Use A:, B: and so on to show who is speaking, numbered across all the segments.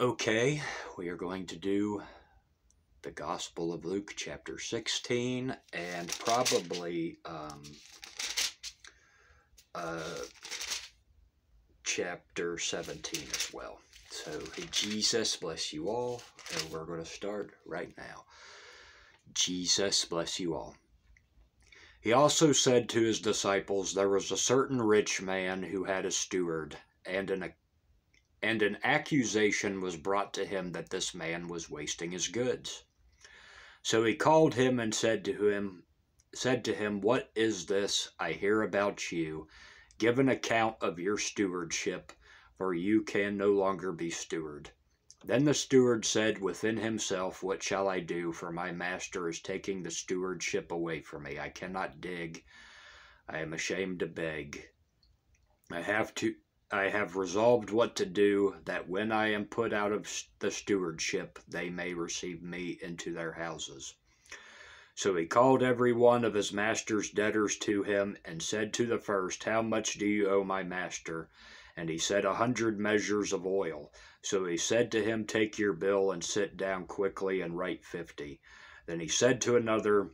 A: Okay, we are going to do the Gospel of Luke, chapter 16, and probably um, uh, chapter 17 as well. So, Jesus bless you all, and we're going to start right now. Jesus bless you all. He also said to his disciples, There was a certain rich man who had a steward, and an and an accusation was brought to him that this man was wasting his goods. So he called him and said to him, said to him, What is this I hear about you? Give an account of your stewardship, for you can no longer be steward. Then the steward said within himself, What shall I do? For my master is taking the stewardship away from me. I cannot dig. I am ashamed to beg. I have to I have resolved what to do, that when I am put out of the stewardship, they may receive me into their houses. So he called every one of his master's debtors to him, and said to the first, How much do you owe my master? And he said, A hundred measures of oil. So he said to him, Take your bill and sit down quickly and write fifty. Then he said to another,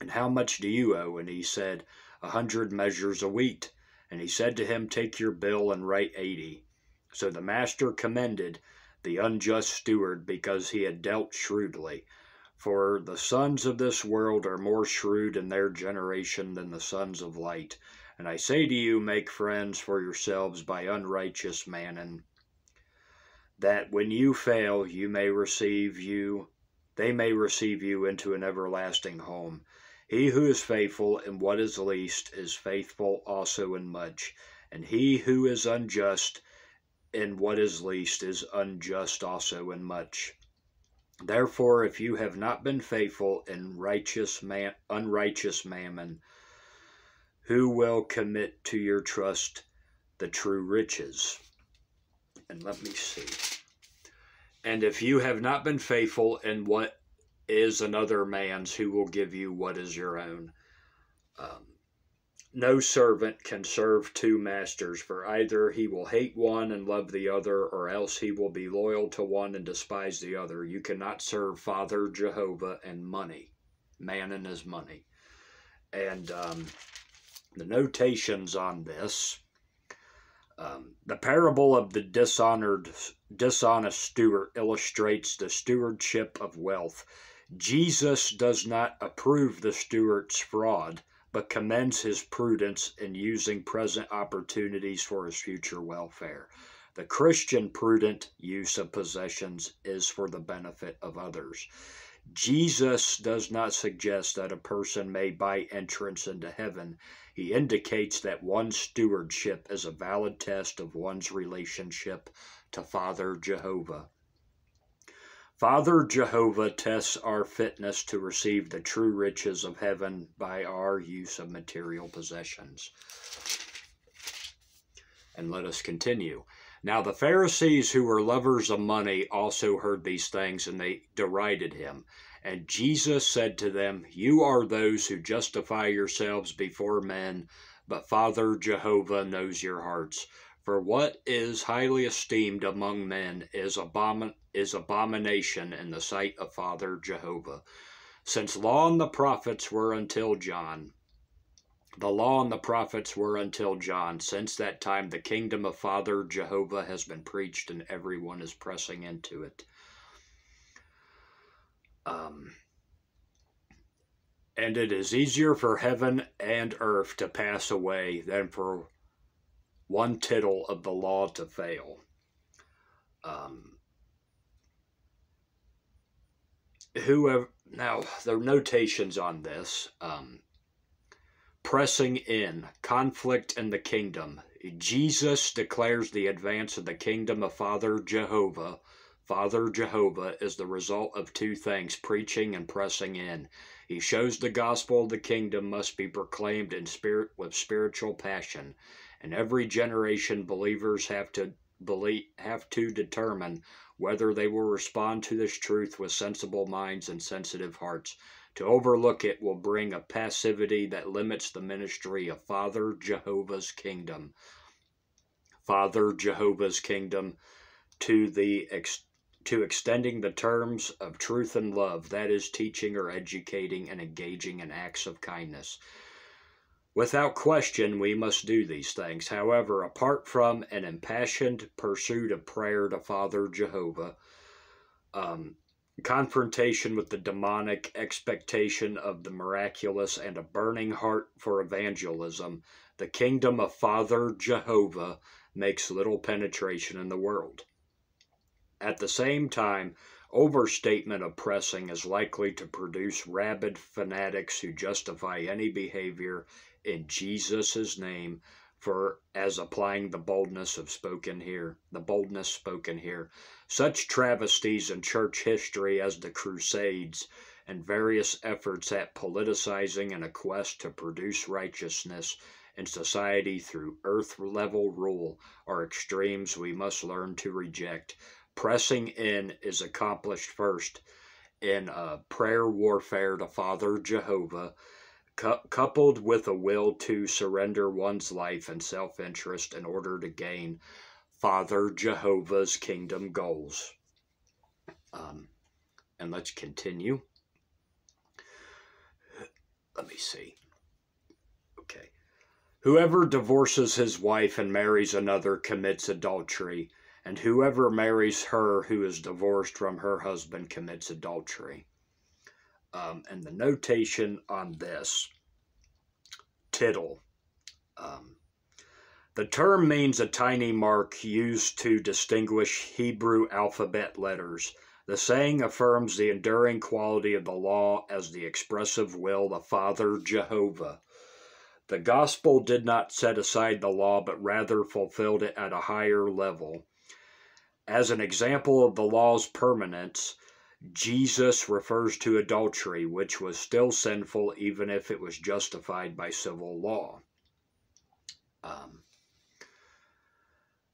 A: And how much do you owe? And he said, A hundred measures of wheat. And he said to him, Take your bill and write eighty. So the master commended the unjust steward because he had dealt shrewdly. For the sons of this world are more shrewd in their generation than the sons of light. And I say to you, make friends for yourselves by unrighteous mammon, that when you fail, you may receive you, they may receive you into an everlasting home. He who is faithful in what is least is faithful also in much, and he who is unjust in what is least is unjust also in much. Therefore, if you have not been faithful in righteous unrighteous mammon, who will commit to your trust the true riches? And let me see. And if you have not been faithful in what is another man's who will give you what is your own. Um, no servant can serve two masters, for either he will hate one and love the other, or else he will be loyal to one and despise the other. You cannot serve Father Jehovah and money, man and his money. And um, the notations on this. Um, the parable of the dishonored, dishonest steward illustrates the stewardship of wealth Jesus does not approve the steward's fraud, but commends his prudence in using present opportunities for his future welfare. The Christian prudent use of possessions is for the benefit of others. Jesus does not suggest that a person may buy entrance into heaven. He indicates that one's stewardship is a valid test of one's relationship to Father Jehovah. Father Jehovah tests our fitness to receive the true riches of heaven by our use of material possessions. And let us continue. Now the Pharisees, who were lovers of money, also heard these things, and they derided him. And Jesus said to them, You are those who justify yourselves before men, but Father Jehovah knows your hearts. For what is highly esteemed among men is abomin is abomination in the sight of Father Jehovah. Since law and the prophets were until John, the law and the prophets were until John. Since that time, the kingdom of Father Jehovah has been preached, and everyone is pressing into it. Um, and it is easier for heaven and earth to pass away than for one tittle of the law to fail. Um, whoever now the notations on this um, pressing in conflict in the kingdom. Jesus declares the advance of the kingdom of father jehovah. Father jehovah is the result of two things preaching and pressing in. He shows the gospel of the kingdom must be proclaimed in spirit with spiritual passion and every generation believers have to believe have to determine whether they will respond to this truth with sensible minds and sensitive hearts. To overlook it will bring a passivity that limits the ministry of Father Jehovah's kingdom. Father Jehovah's kingdom to the ex- to extending the terms of truth and love, that is, teaching or educating and engaging in acts of kindness. Without question, we must do these things. However, apart from an impassioned pursuit of prayer to Father Jehovah, um, confrontation with the demonic, expectation of the miraculous, and a burning heart for evangelism, the kingdom of Father Jehovah makes little penetration in the world. At the same time, overstatement of pressing is likely to produce rabid fanatics who justify any behavior in Jesus' name for as applying the boldness of spoken here, the boldness spoken here. Such travesties in church history as the Crusades and various efforts at politicizing in a quest to produce righteousness in society through earth level rule are extremes we must learn to reject. Pressing in is accomplished first in a prayer warfare to Father Jehovah cu- coupled with a will to surrender one's life and self interest in order to gain Father Jehovah's kingdom goals. Um, and let's continue. Let me see. Okay. Whoever divorces his wife and marries another commits adultery, and whoever marries her who is divorced from her husband commits adultery. Um, and the notation on this tittle. Um, the term means a tiny mark used to distinguish Hebrew alphabet letters. The saying affirms the enduring quality of the law as the expressive will of Father Jehovah. The gospel did not set aside the law, but rather fulfilled it at a higher level. As an example of the law's permanence, Jesus refers to adultery, which was still sinful even if it was justified by civil law. Um,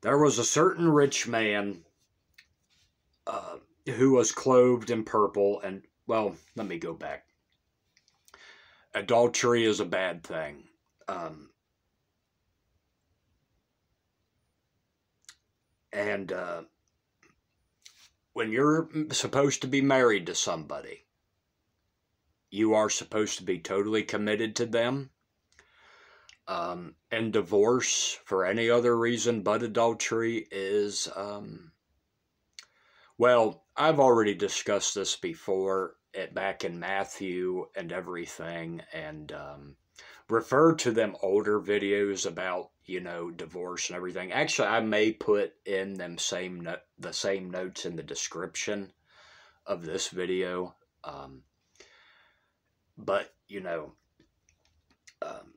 A: there was a certain rich man uh, who was clothed in purple, and, well, let me go back. Adultery is a bad thing. Um, and uh, when you're supposed to be married to somebody, you are supposed to be totally committed to them. Um, and divorce for any other reason but adultery is, um, well, I've already discussed this before back in Matthew and everything, and um, refer to them older videos about you know divorce and everything. Actually i may put in them same no- the same notes in the description of this video um, but you know um,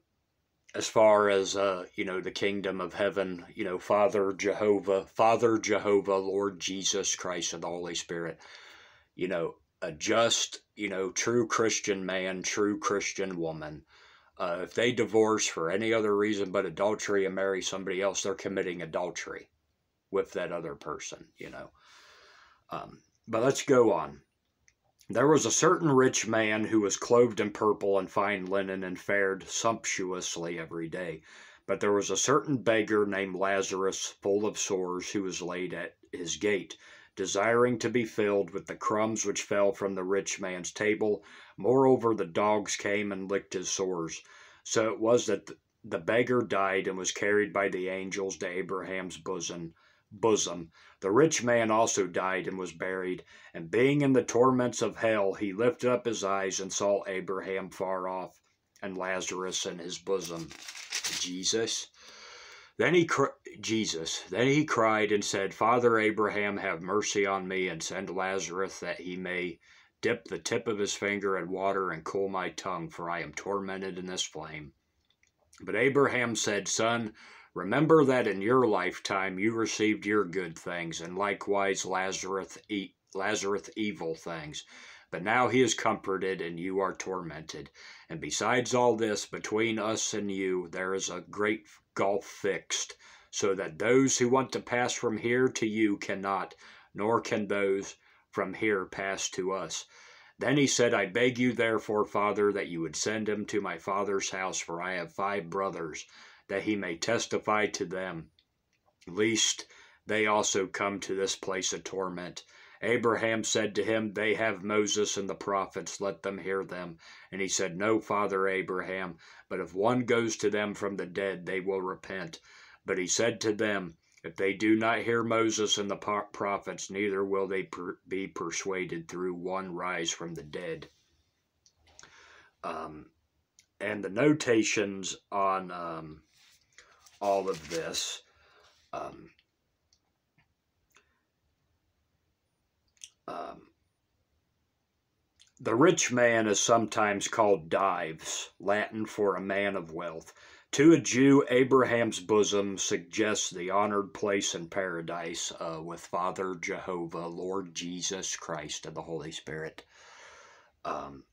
A: as far as uh, you know the kingdom of heaven you know father jehovah father jehovah lord jesus christ and the holy spirit you know a just you know true christian man true christian woman uh, if they divorce for any other reason but adultery and marry somebody else, they're committing adultery with that other person, you know. Um, but let's go on. There was a certain rich man who was clothed in purple and fine linen and fared sumptuously every day. But there was a certain beggar named Lazarus, full of sores, who was laid at his gate, desiring to be filled with the crumbs which fell from the rich man's table. Moreover, the dogs came and licked his sores. So it was that the beggar died and was carried by the angels to Abraham's bosom. Bosom. The rich man also died and was buried, and being in the torments of hell, he lifted up his eyes and saw Abraham far off, and Lazarus in his bosom. Jesus. Then he Jesus. Then he cried and said, Father Abraham, have mercy on me and send Lazarus that he may dip the tip of his finger in water and cool my tongue, for I am tormented in this flame. But Abraham said, Son, remember that in your lifetime you received your good things, and likewise Lazarus, e- Lazarus evil things. But now he is comforted, and you are tormented. And besides all this, between us and you there is a great gulf fixed, so that those who want to pass from here to you cannot, nor can those from here pass to us. Then he said, I beg you, therefore, Father, that you would send him to my father's house, for I have five brothers, that he may testify to them, lest they also come to this place of torment. Abraham said to him, They have Moses and the prophets, let them hear them. And he said, No, Father Abraham, but if one goes to them from the dead, they will repent. But he said to them, If they do not hear Moses and the prophets, neither will they per be persuaded through one rise from the dead. Um, and the notations on um, all of this. Um, Um, the rich man is sometimes called Dives, Latin for a man of wealth. To a Jew, Abraham's bosom suggests the honored place in paradise uh, with Father Jehovah, Lord Jesus Christ, and the Holy Spirit. Um,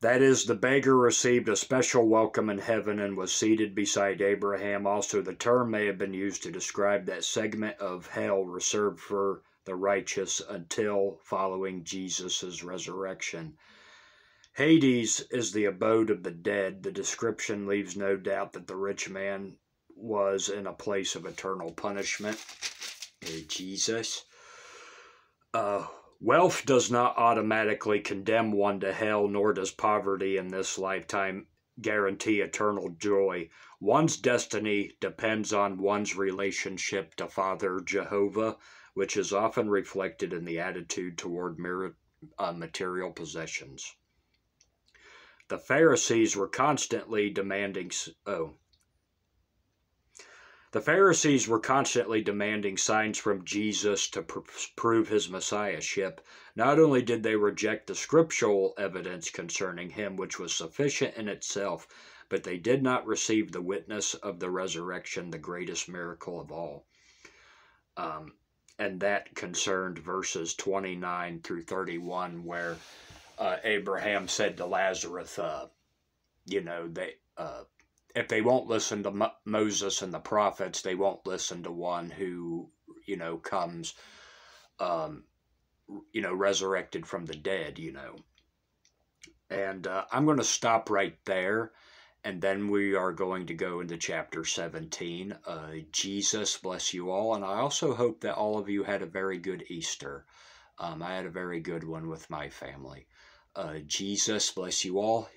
A: that is, the beggar received a special welcome in heaven and was seated beside Abraham. Also, the term may have been used to describe that segment of hell reserved for the righteous until following Jesus' resurrection. Hades is the abode of the dead. The description leaves no doubt that the rich man was in a place of eternal punishment. Hey, Jesus. Uh, Wealth does not automatically condemn one to hell, nor does poverty in this lifetime guarantee eternal joy. One's destiny depends on one's relationship to Father Jehovah, which is often reflected in the attitude toward uh, material possessions. The Pharisees were constantly demanding, oh, the Pharisees were constantly demanding signs from Jesus to pr prove his messiahship. Not only did they reject the scriptural evidence concerning him, which was sufficient in itself, but they did not receive the witness of the resurrection, the greatest miracle of all. Um, and that concerned verses 29 through 31, where uh, Abraham said to Lazarus, uh, you know, they. Uh, if they won't listen to Mo- Moses and the prophets, they won't listen to one who, you know, comes, um, you know, resurrected from the dead, you know. And uh, I'm going to stop right there. And then we are going to go into chapter 17. Uh, Jesus bless you all. And I also hope that all of you had a very good Easter. Um, I had a very good one with my family. Uh, Jesus bless you all.